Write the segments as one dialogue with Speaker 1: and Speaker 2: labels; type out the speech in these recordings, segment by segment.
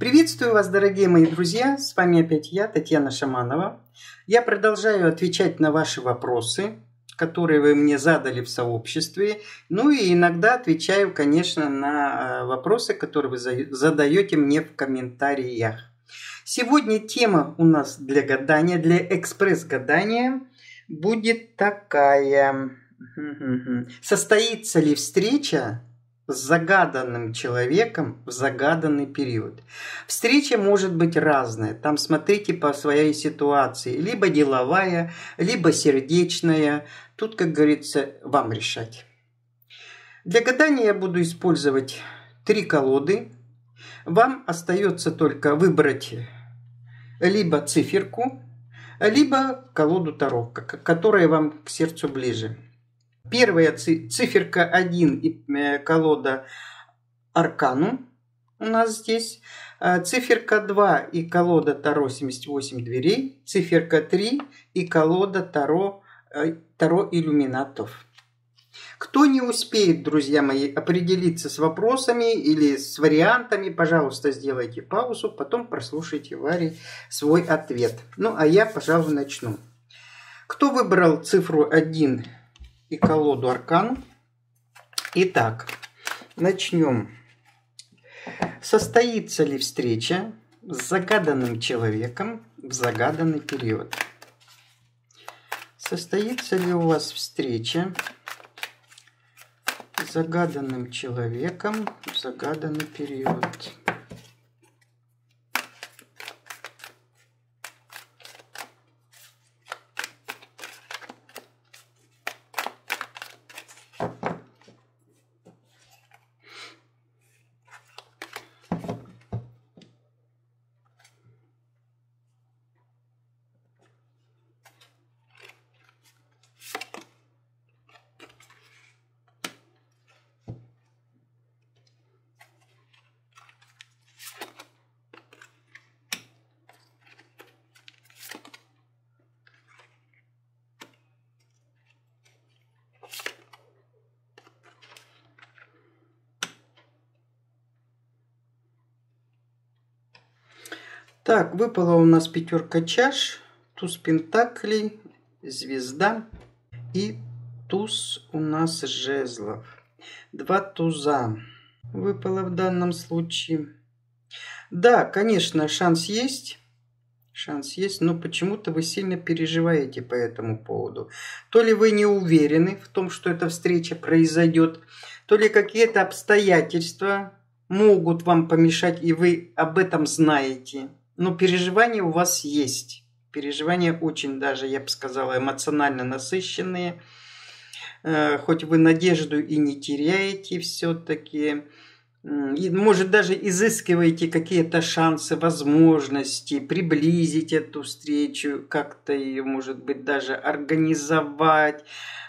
Speaker 1: Приветствую вас, дорогие мои друзья! С вами опять я, Татьяна Шаманова. Я продолжаю отвечать на ваши вопросы, которые вы мне задали в сообществе. Ну и иногда отвечаю, конечно, на э, вопросы, которые вы задаете мне в комментариях. Сегодня тема у нас для гадания, для экспресс-гадания будет такая. Состоится ли встреча с загаданным человеком в загаданный период. Встреча может быть разная. Там смотрите по своей ситуации. Либо деловая, либо сердечная. Тут, как говорится, вам решать. Для гадания я буду использовать три колоды. Вам остается только выбрать либо циферку, либо колоду Таро, которая вам к сердцу ближе. Первая циферка 1 и э, колода Аркану у нас здесь. А циферка 2 и колода Таро 78 дверей. Циферка 3 и колода Таро, э, Таро иллюминатов. Кто не успеет, друзья мои, определиться с вопросами или с вариантами, пожалуйста, сделайте паузу, потом прослушайте Варе свой ответ. Ну, а я, пожалуй, начну. Кто выбрал цифру 1 и колоду аркан. Итак, начнем. Состоится ли встреча с загаданным человеком в загаданный период? Состоится ли у вас встреча с загаданным человеком в загаданный период? Так, выпала у нас пятерка чаш, туз пентаклей, звезда и туз у нас жезлов. Два туза выпало в данном случае. Да, конечно, шанс есть. Шанс есть, но почему-то вы сильно переживаете по этому поводу. То ли вы не уверены в том, что эта встреча произойдет, то ли какие-то обстоятельства могут вам помешать, и вы об этом знаете. Но переживания у вас есть. Переживания очень даже, я бы сказала, эмоционально насыщенные. Э, хоть вы надежду и не теряете все-таки. Может, даже изыскиваете какие-то шансы, возможности приблизить эту встречу, как-то ее, может быть, даже организовать.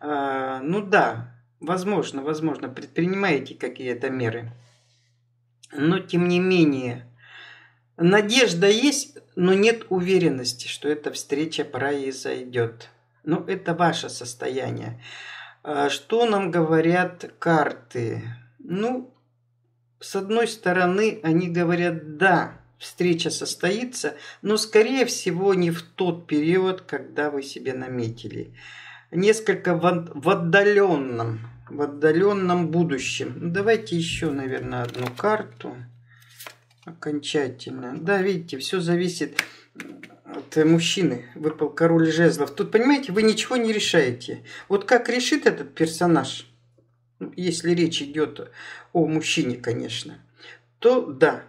Speaker 1: Э, ну да, возможно, возможно, предпринимаете какие-то меры. Но, тем не менее, Надежда есть, но нет уверенности, что эта встреча произойдет. Но это ваше состояние. А что нам говорят карты? Ну, с одной стороны, они говорят, да, встреча состоится, но, скорее всего, не в тот период, когда вы себе наметили. Несколько в, в отдаленном, в отдаленном будущем. Ну, давайте еще, наверное, одну карту окончательно. Да, видите, все зависит от мужчины. Выпал король жезлов. Тут, понимаете, вы ничего не решаете. Вот как решит этот персонаж, ну, если речь идет о мужчине, конечно, то да.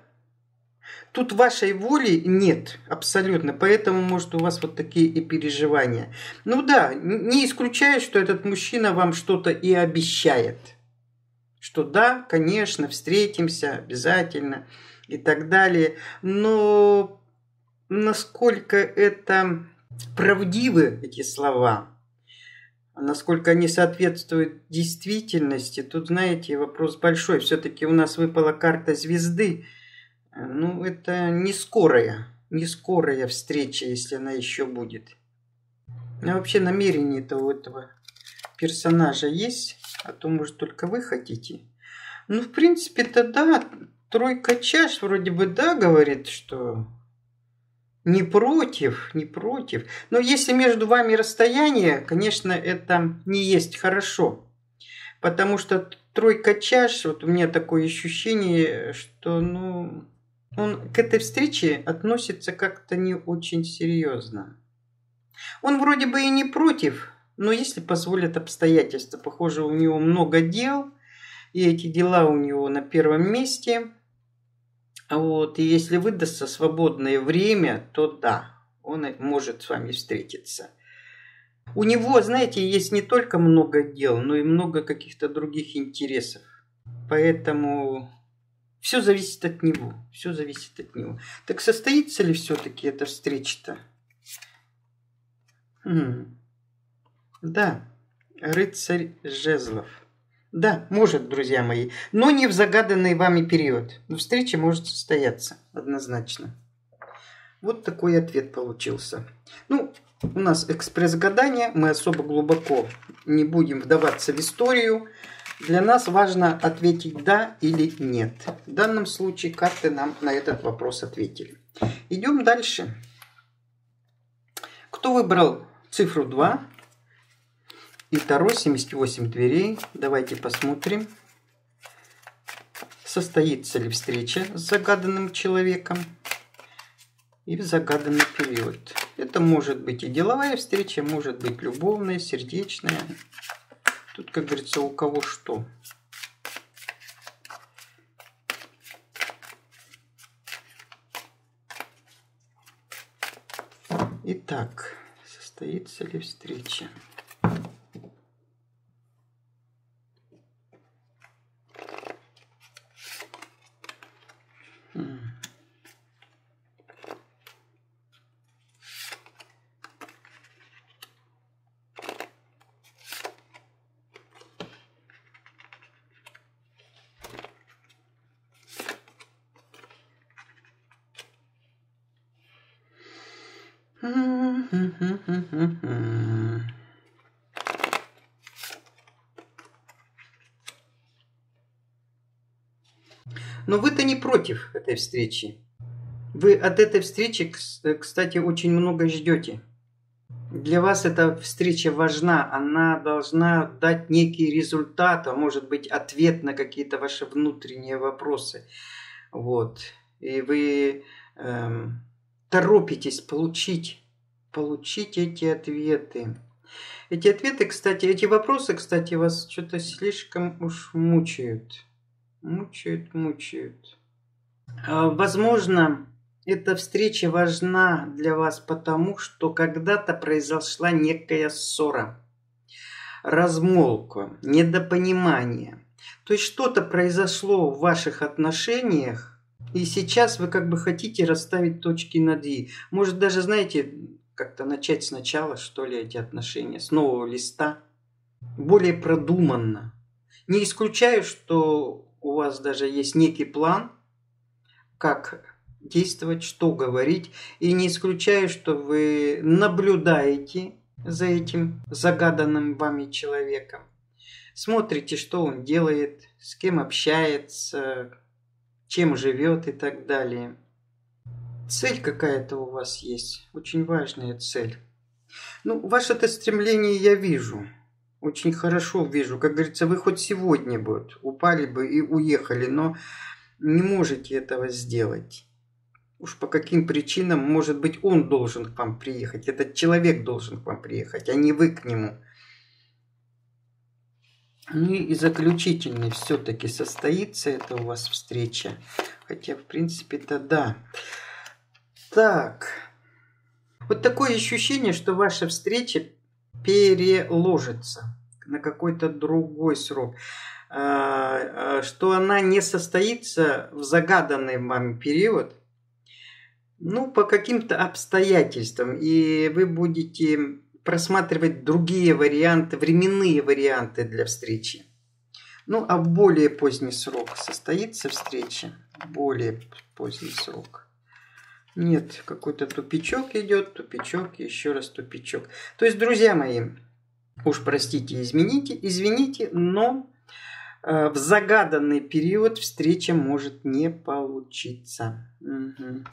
Speaker 1: Тут вашей воли нет абсолютно, поэтому, может, у вас вот такие и переживания. Ну да, не исключаю, что этот мужчина вам что-то и обещает. Что да, конечно, встретимся обязательно и так далее. Но насколько это правдивы эти слова, насколько они соответствуют действительности, тут, знаете, вопрос большой. Все-таки у нас выпала карта звезды. Ну, это не скорая, не скорая встреча, если она еще будет. А вообще намерение-то у этого персонажа есть, а то, может, только вы хотите. Ну, в принципе-то да, тройка чаш вроде бы, да, говорит, что не против, не против. Но если между вами расстояние, конечно, это не есть хорошо. Потому что тройка чаш, вот у меня такое ощущение, что, ну, он к этой встрече относится как-то не очень серьезно. Он вроде бы и не против, но если позволят обстоятельства, похоже, у него много дел, и эти дела у него на первом месте. Вот, и если выдастся свободное время, то да, он может с вами встретиться. У него, знаете, есть не только много дел, но и много каких-то других интересов. Поэтому все зависит от него. Все зависит от него. Так состоится ли все-таки эта встреча-то? Хм. Да, рыцарь жезлов. Да, может, друзья мои, но не в загаданный вами период. Но встреча может состояться, однозначно. Вот такой ответ получился. Ну, у нас экспресс-гадание, мы особо глубоко не будем вдаваться в историю. Для нас важно ответить «да» или «нет». В данном случае карты нам на этот вопрос ответили. Идем дальше. Кто выбрал цифру 2? И Таро 78 дверей. Давайте посмотрим, состоится ли встреча с загаданным человеком и в загаданный период. Это может быть и деловая встреча, может быть любовная, сердечная. Тут, как говорится, у кого что. Итак, состоится ли встреча? Но вы-то не против этой встречи. Вы от этой встречи, кстати, очень много ждете. Для вас эта встреча важна, она должна дать некий результат, а может быть ответ на какие-то ваши внутренние вопросы. Вот. И вы эм, торопитесь получить, получить эти ответы. Эти ответы, кстати, эти вопросы, кстати, вас что-то слишком уж мучают. Мучают, мучают. А, возможно, эта встреча важна для вас потому, что когда-то произошла некая ссора, размолвка, недопонимание. То есть что-то произошло в ваших отношениях, и сейчас вы как бы хотите расставить точки над «и». Может, даже, знаете, как-то начать сначала, что ли, эти отношения, с нового листа, более продуманно. Не исключаю, что у вас даже есть некий план, как действовать, что говорить. И не исключаю, что вы наблюдаете за этим загаданным вами человеком. Смотрите, что он делает, с кем общается, чем живет и так далее. Цель какая-то у вас есть, очень важная цель. Ну, ваше это стремление я вижу, очень хорошо вижу. Как говорится, вы хоть сегодня бы упали бы и уехали, но не можете этого сделать. Уж по каким причинам, может быть, он должен к вам приехать, этот человек должен к вам приехать, а не вы к нему. Ну и заключительный все-таки состоится это у вас встреча. Хотя, в принципе-то да. Так. Вот такое ощущение, что ваша встреча переложится на какой-то другой срок. А, а, что она не состоится в загаданный вам период, ну, по каким-то обстоятельствам. И вы будете просматривать другие варианты, временные варианты для встречи. Ну, а в более поздний срок состоится встреча. Более поздний срок. Нет, какой-то тупичок идет, тупичок, еще раз тупичок. То есть, друзья мои, уж простите, измените, извините, но э, в загаданный период встреча может не получиться. Угу.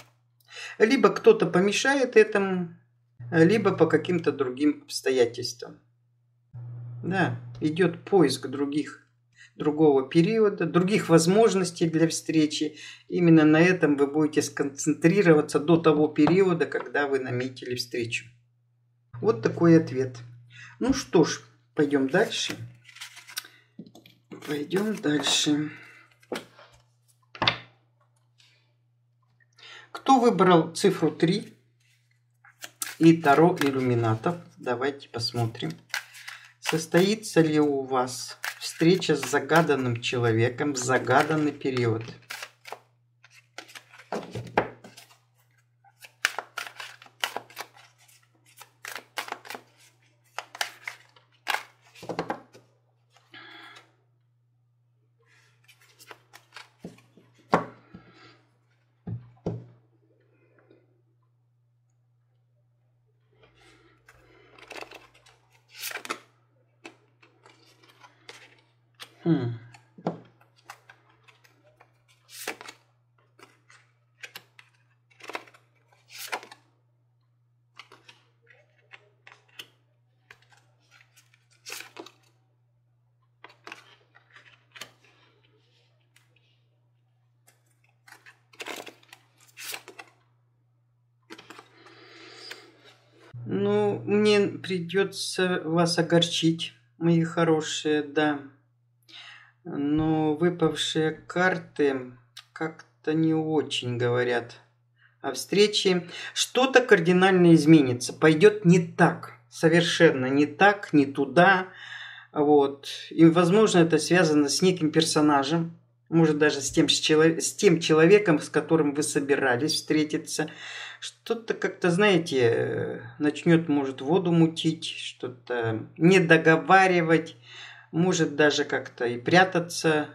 Speaker 1: Либо кто-то помешает этому, либо по каким-то другим обстоятельствам. Да, идет поиск других, другого периода, других возможностей для встречи. Именно на этом вы будете сконцентрироваться до того периода, когда вы наметили встречу. Вот такой ответ. Ну что ж, пойдем дальше. Пойдем дальше. Кто выбрал цифру 3 и Таро иллюминатов? Давайте посмотрим. Состоится ли у вас встреча с загаданным человеком в загаданный период? Хм. Ну, мне придется вас огорчить, мои хорошие, да но выпавшие карты как-то не очень говорят о встрече. Что-то кардинально изменится, пойдет не так, совершенно не так, не туда. Вот. И, возможно, это связано с неким персонажем, может, даже с тем, с, челов... с тем человеком, с которым вы собирались встретиться. Что-то как-то, знаете, начнет, может, воду мутить, что-то не договаривать может даже как-то и прятаться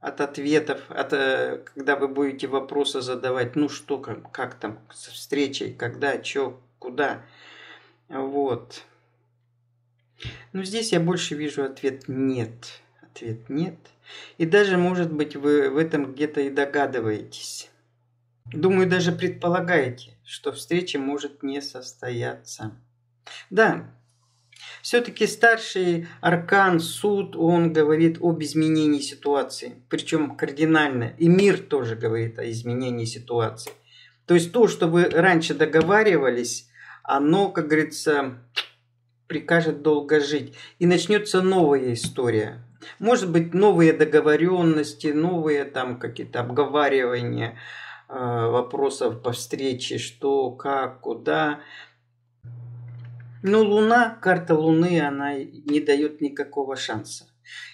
Speaker 1: от ответов, от, э, когда вы будете вопросы задавать, ну что, как, как там с встречей, когда, что, куда. Вот. Но здесь я больше вижу ответ нет. Ответ нет. И даже, может быть, вы в этом где-то и догадываетесь. Думаю, даже предполагаете, что встреча может не состояться. Да, все-таки старший аркан, суд, он говорит об изменении ситуации, причем кардинально. И мир тоже говорит о изменении ситуации. То есть то, что вы раньше договаривались, оно, как говорится, прикажет долго жить. И начнется новая история. Может быть, новые договоренности, новые там какие-то обговаривания э, вопросов по встрече, что, как, куда. Но Луна, карта Луны, она не дает никакого шанса.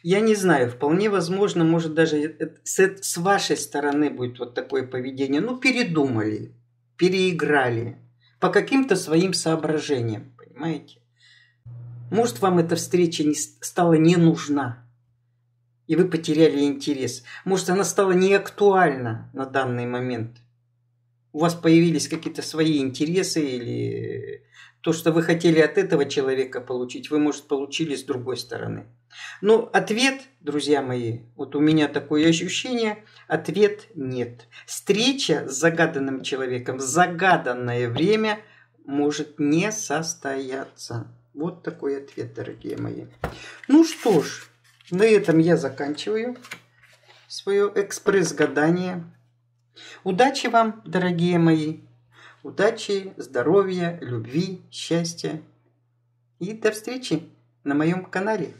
Speaker 1: Я не знаю, вполне возможно, может даже с, с вашей стороны будет вот такое поведение. Ну, передумали, переиграли по каким-то своим соображениям, понимаете? Может, вам эта встреча не стала не нужна, и вы потеряли интерес. Может, она стала не актуальна на данный момент. У вас появились какие-то свои интересы или то, что вы хотели от этого человека получить, вы, может, получили с другой стороны. Но ответ, друзья мои, вот у меня такое ощущение, ответ нет. Встреча с загаданным человеком в загаданное время может не состояться. Вот такой ответ, дорогие мои. Ну что ж, на этом я заканчиваю свое экспресс-гадание. Удачи вам, дорогие мои! Удачи, здоровья, любви, счастья. И до встречи на моем канале.